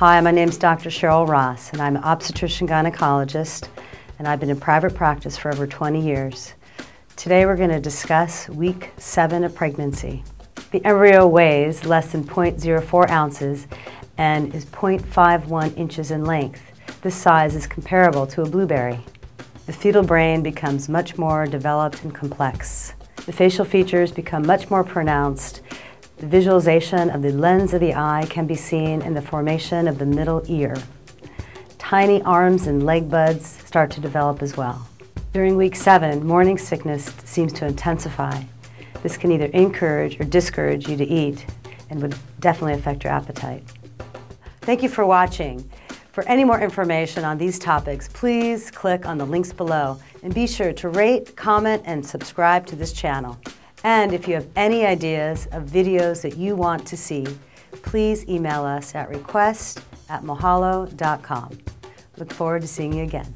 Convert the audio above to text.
Hi, my name is Dr. Sheryl Ross, and I'm an obstetrician gynecologist, and I've been in private practice for over 20 years. Today we're going to discuss week 7 of pregnancy. The embryo weighs less than 0.04 ounces and is 0.51 inches in length. This size is comparable to a blueberry. The fetal brain becomes much more developed and complex. The facial features become much more pronounced visualization of the lens of the eye can be seen in the formation of the middle ear. Tiny arms and leg buds start to develop as well. During week seven, morning sickness seems to intensify. This can either encourage or discourage you to eat and would definitely affect your appetite. Thank you for watching. For any more information on these topics, please click on the links below and be sure to rate, comment, and subscribe to this channel. And if you have any ideas of videos that you want to see, please email us at request at mahalo.com. Look forward to seeing you again.